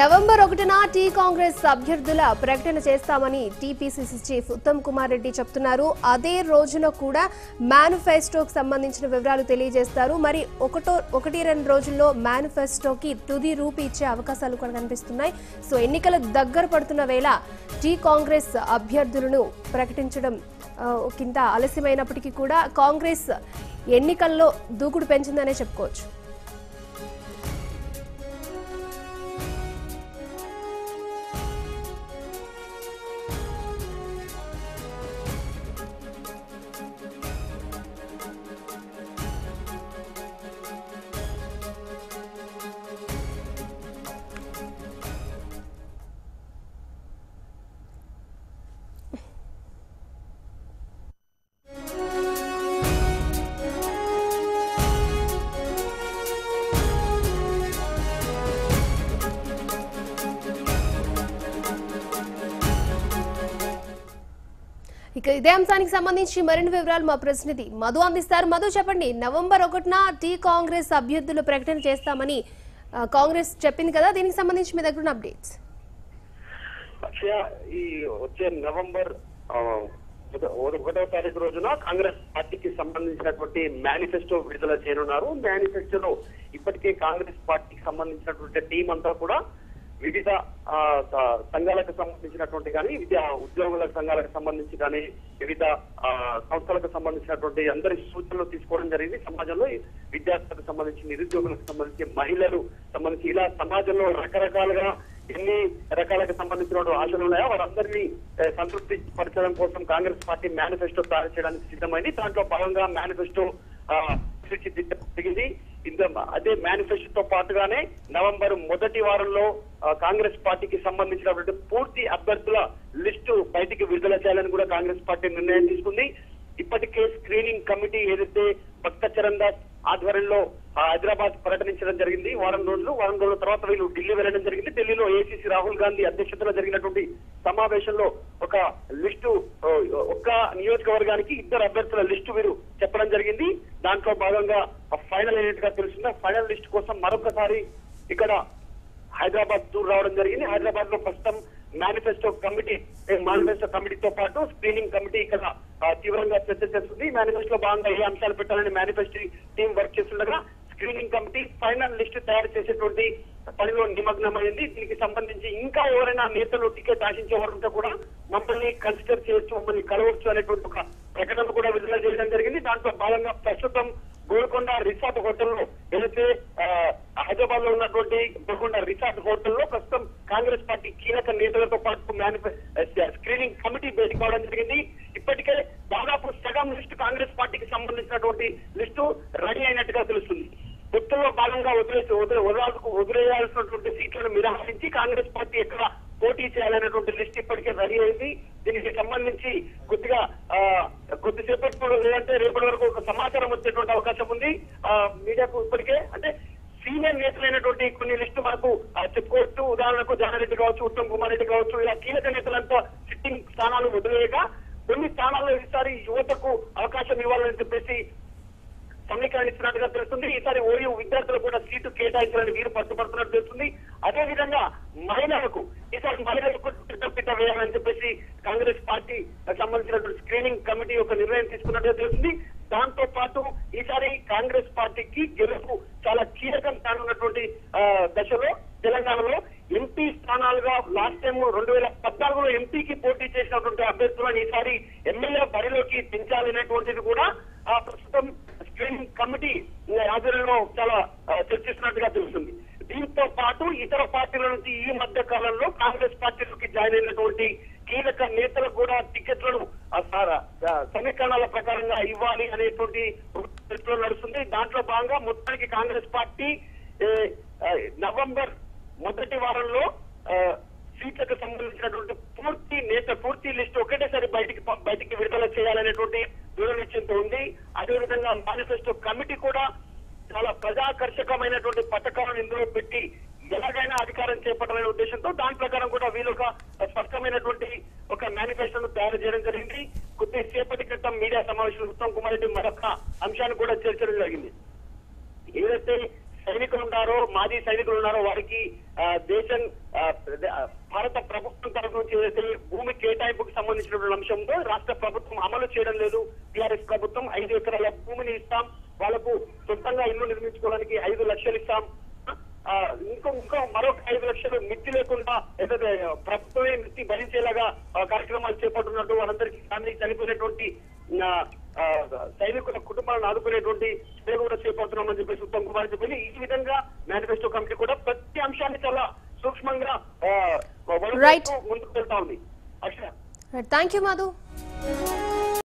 November ఒకటిన tea Congress అభ్యర్థుల ప్రకటన చేస్తామని టీపీసీసీ చీఫ్ ఉత్తమ్ కుమార్ రెడ్డి చెప్తున్నారు. అదే రోజున కూడా మేనిఫెస్టోకి సంబంధించిన వివరాలు తెలియజేస్తారు. మరి ఒకటో ఒకటి రెండు రోజుల్లో మేనిఫెస్టోకి తుది రూపు ఇచ్చే అవకాశాలు కూడా కనిపిస్తున్నాయి. సో ఎన్నికల దగ్గర పడుతున్న వేళ టీ కాంగ్రెస్ అభ్యర్థులను ప్రకటించడం కింద ఆలస్యమైనప్పటికీ కూడా కాంగ్రెస్ ఎన్నికల్లో దూకుడు పెంచిందనే చెప్పుకోవచ్చు. ఇక ఇదే అంశానికి సంబంధించి మరిన్ని వివరాలు మా ప్రతినిధి మధు అందిస్తారు. మధు చెప్పండి. నవంబర్ ఒకటిన టీ కాంగ్రెస్ అభ్యర్థులు ప్రకటన చేస్తామని కాంగ్రెస్ చెప్పింది కదా. దీనికి సంబంధించి మీ దగ్గర ఉన్న అప్డేట్స్. ఈ వచ్చే నవంబర్ ఒకటో తారీఖు రోజున కాంగ్రెస్ పార్టీకి సంబంధించినటువంటి మేనిఫెస్టో విడుదల చేయనున్నారు. మేనిఫెస్టోలో ఇప్పటికే కాంగ్రెస్ పార్టీకి సంబంధించినటువంటి టీం అంతా కూడా వివిధ ఆ, సంఘాలకు సంబంధించినటువంటి కానీ వివిధ ఉద్యోగుల సంఘాలకు సంబంధించి కానీ వివిధ ఆ, సంస్థలకు సంబంధించినటువంటి అందరి సూచనలు తీసుకోవడం జరిగింది. సమాజంలో విద్యార్థులకు సంబంధించి నిరుద్యోగులకు సంబంధించి మహిళలు సంబంధించి ఇలా సమాజంలో రకరకాలుగా ఎన్ని రకాలకు సంబంధించిన ఆశలు ఉన్నాయో వారందరినీ సంతృప్తి పరచడం కోసం కాంగ్రెస్ పార్టీ మేనిఫెస్టో తయారు చేయడానికి సిద్ధమైంది. దాంట్లో భాగంగా మేనిఫెస్టో జరిగింది అదే మేనిఫెస్టోతో పాటుగానే నవంబర్ మొదటి వారంలో కాంగ్రెస్ పార్టీకి సంబంధించినటువంటి పూర్తి అభ్యర్థుల లిస్టు బయటికి విడుదల చేయాలని కూడా కాంగ్రెస్ పార్టీ నిర్ణయం తీసుకుంది. ఇప్పటికే స్క్రీనింగ్ కమిటీ ఏదైతే భక్త చరణ్ దాస్ ఆధ్వర్యంలో హైదరాబాద్ పర్యటించడం జరిగింది. వారం రోజులు వారం రోజుల తర్వాత వీళ్ళు ఢిల్లీ వెళ్ళడం జరిగింది. ఢిల్లీలో ఏసీసీ రాహుల్ గాంధీ అధ్యక్షతలో జరిగినటువంటి సమావేశంలో ఒక లిస్టు ఒక్క నియోజకవర్గానికి ఇద్దరు అభ్యర్థుల లిస్టు వీరు చెప్పడం జరిగింది. దాంట్లో భాగంగా ఫైనల్ అయినట్టుగా తెలుస్తుంది ఫైనల్ లిస్ట్ కోసం మరొకసారి ఇక్కడ హైదరాబాద్ టూర్ రావడం జరిగింది. హైదరాబాద్లో ప్రస్తుతం మేనిఫెస్టో కమిటీ మేనిఫెస్టో కమిటీతో పాటు స్క్రీనింగ్ కమిటీ ఇక్కడ తీవ్రంగా చర్చ చేస్తుంది. మేనిఫెస్టో భాగంగా ఏ అంశాలు పెట్టాలని మేనిఫెస్టో టీం వర్క్ చేస్తుండగా స్క్రీనింగ్ కమిటీ ఫైనల్ లిస్ట్ తయారు చేసేటువంటి పనిలో నిమగ్నమైంది. దీనికి సంబంధించి ఇంకా ఎవరైనా నేతలు టికెట్ ఆశించే వారు కూడా మమ్మల్ని కన్సిడర్ చేయొచ్చు మమ్మల్ని కలవచ్చు అనేటువంటి ఒక ప్రకటన కూడా విడుదల చేయడం జరిగింది. దాంట్లో భాగంగా ప్రస్తుతం గోల్కొండ రిసార్ట్ హోటల్లో ఏదైతే హైదరాబాద్లో ఉన్నటువంటి గోల్కొండ రిసార్ట్ హోటల్లో ప్రస్తుతం కాంగ్రెస్ పార్టీ కీలక నేతలతో పాటు స్క్రీనింగ్ కమిటీ భేటీ కావడం జరిగింది. ఇప్పటికే దాదాపు సగం లిస్టు కాంగ్రెస్ పార్టీకి సంబంధించినటువంటి లిస్టు పొత్తుల్లో వదిలేసి వదిలే వదలాలకు వదిలేయాల్సినటువంటి సీట్లను మినహాయించి కాంగ్రెస్ పార్టీ ఎక్కడ పోటీ చేయాలనేటువంటి లిస్ట్ ఇప్పటికే రెడీ అయింది. దీనికి సంబంధించి కొద్దిగా కొద్దిసేపటి లేదంటే రేపటి వరకు ఒక సమాచారం వచ్చేటువంటి అవకాశం ఉంది. ఆ, మీడియాకు ఇప్పటికే అంటే సీనియర్ నేతలైనటువంటి కొన్ని లిస్టు మనకు చెప్పుకోవచ్చు. ఉదాహరణకు జానారెడ్డి కావచ్చు ఉత్తమ్ కుమార్ రెడ్డి కావచ్చు ఇలా కీలక నేతలంతా సిట్టింగ్ స్థానాలు వదిలేయక కొన్ని స్థానాల్లో ఈసారి యువతకు అవకాశం ఇవ్వాలని చెప్పేసి సమీకరణిస్తున్నట్టుగా తెలుస్తుంది. ఈసారి ఓయూ విద్యార్థులకు కూడా సీటు కేటాయించాలని వీరు పట్టుబడుతున్నట్టు తెలుస్తుంది. అదే విధంగా మహిళలకు ఈసారి మహిళలకు పిట్ట వేయాలని చెప్పేసి కాంగ్రెస్ పార్టీ సంబంధించినటువంటి స్క్రీనింగ్ కమిటీ ఒక నిర్ణయం తీసుకున్నట్టుగా తెలుస్తుంది. దాంతో పాటు ఈసారి కాంగ్రెస్ పార్టీకి గెలుపు చాలా కీలకం కానున్నటువంటి దశలో తెలంగాణలో ఎంపీ స్థానాలుగా లాస్ట్ టైం రెండు వేల పద్నాలుగులో ఎంపీకి పోటీ చేసినటువంటి అభ్యర్థులను ఈసారి ఎమ్మెల్యే బరిలోకి దించాలనేటువంటిది కూడా ఆ ప్రస్తుతం స్క్రీనింగ్ కమిటీ ఆధ్వర్యంలో చాలా చర్చిస్తున్నట్టుగా తెలుస్తుంది. దీంతో పాటు ఇతర పార్టీల నుంచి ఈ మధ్య కాలంలో కాంగ్రెస్ పార్టీలోకి జాయిన్ అయినటువంటి కీలక నేతలకు కూడా టికెట్లను సమీకరణాల ప్రకారంగా ఇవ్వాలి అనేటువంటి నడుస్తుంది. దాంట్లో భాగంగా మొత్తానికి కాంగ్రెస్ పార్టీ నవంబర్ మొదటి వారంలో సీట్లకు సంబంధించినటువంటి పూర్తి నేత పూర్తి లిస్ట్ ఒకటేసారి బయటికి బయటికి విడుదల చేయాలనేటువంటి దూరనిశ్చయంతో ఉంది. అదేవిధంగా మేనిఫెస్టో కమిటీ కూడా చాలా ప్రజాకర్షకమైనటువంటి పథకాలను ఇందులో పెట్టి ఎలాగైనా అధికారం చేపట్టాలనే ఉద్దేశంతో దాని ప్రకారం కూడా వీళ్ళు ఒక స్పష్టమైనటువంటి ఒక మేనిఫెస్టోను తయారు చేయడం జరిగింది. కొద్దిసేపటి క్రితం మీడియా సమావేశంలో ఉత్తమ్ కుమార్ రెడ్డి మరొక అంశాన్ని కూడా చేర్చడం జరిగింది. ఏదైతే సైనికులు ఉన్నారో మాజీ సైనికులు ఉన్నారో వారికి దేశం భారత ప్రభుత్వం తరఫు నుంచి ఏదైతే భూమి కేటాయింపుకు సంబంధించినటువంటి అంశంతో రాష్ట్ర ప్రభుత్వం అమలు చేయడం లేదు. టిఆర్ఎస్ ప్రభుత్వం ఐదు ఎకరాల భూమిని ఇస్తాం. వాళ్ళకు సొంతంగా ఇల్లు నిర్మించుకోవడానికి ఐదు లక్షలు ఇస్తాం. ఇంకో ఇంకో మరొక ఐదు లక్షలు మిత్తి లేకుండా ఏదైతే ప్రభుత్వమే మిత్తి భరించేలాగా కార్యక్రమాలు చేపడుతున్నట్టు వాళ్ళందరికీ కానీ చనిపోయినటువంటి సైనికుల కుటుంబాలను ఆదుకునేటువంటి చర్యలు కూడా చేపడుతున్నామని చెప్పేసి ఉత్తమ్ కుమార్ చెప్పింది ఈ విధంగా మేనిఫెస్టో కమిటీ కూడా ప్రతి అంశాన్ని చాలా సూక్ష్మంగా. ముందుకు వెళ్తా ఉంది. అక్షర. Thank you Madhu